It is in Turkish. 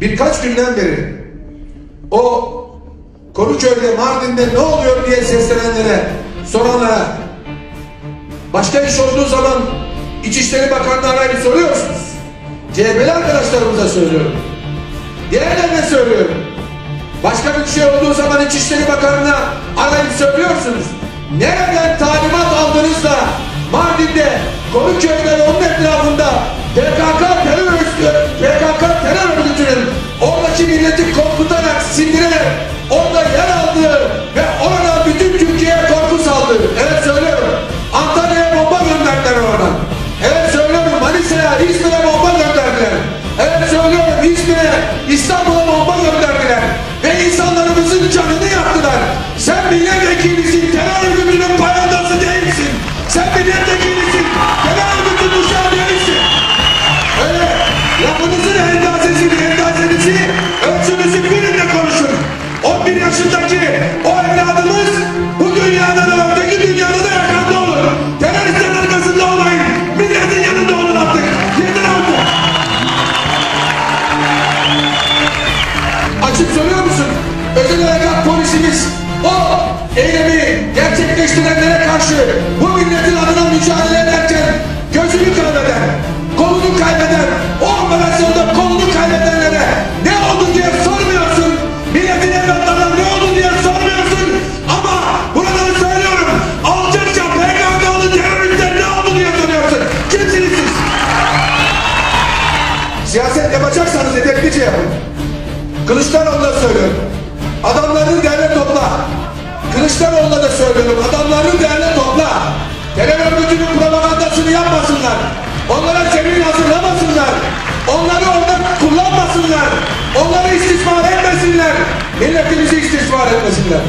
birkaç günden beri o Konuköy'de, Mardin'de ne oluyor diye seslenenlere, soranlara başka iş olduğu zaman İçişleri Bakanı'nı arayıp soruyorsunuz. CHP'li arkadaşlarımıza söylüyorum. Diğerlerine söylüyorum. Başka bir şey olduğu zaman İçişleri Bakanı'na arayıp söylüyorsunuz. Nereden talimat aldınız da Mardin'de, Konuköy'de ve onun etrafında PKK terör sindirerek orada yer aldığı ve orada bütün Türkiye'ye korku saldı. Evet söylüyorum. Antalya'ya bomba gönderdiler oradan. Evet söylüyorum. Manisa'ya, İzmir'e bomba gönderdiler. Evet söylüyorum. İzmir'e, İstanbul'a bomba gönderdiler. Ve insanlarımızın canını yaktılar. Sen milletvekilisin, terör örgütünün payandası değilsin. Sen milletvekilisin, terör örgütünün uşağı değilsin. Öyle lafınızın endazesini, Açık soruyor musun? Özel harekat polisimiz o eylemi gerçekleştirenlere karşı bu milletin adına mücadele ederken gözünü kaybeden, kolunu kaybeden, o operasyonda kolunu kaybedenlere ne oldu diye sormuyorsun. Milletin evlatlarına ne oldu diye sormuyorsun. Ama buradan söylüyorum. Alçakça PKK'lı teröristler ne oldu diye soruyorsun. Kimsiniz siz? Siyaset yapacaksanız edeplice yapın. Kılıçdaroğlu'na söylüyorum. Adamlarını derle topla. Kılıçdaroğlu'na da söylüyorum. Adamlarını derle topla. Terör örgütünün propagandasını yapmasınlar. Onlara zemin hazırlamasınlar. Onları orada kullanmasınlar. Onları istismar etmesinler. Milletimizi istismar etmesinler.